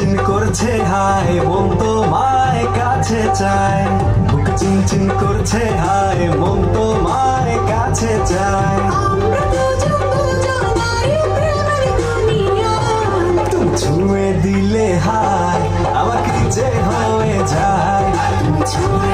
চিনচিন করছে হায় মন তো মায় কাছে চায়। বুক চিনচিন করছে হায় মন তো মায় কাছে চায়। ছুঁয়ে দিলে হায় আমার কি যে হয়ে যায়। ছুঁয়ে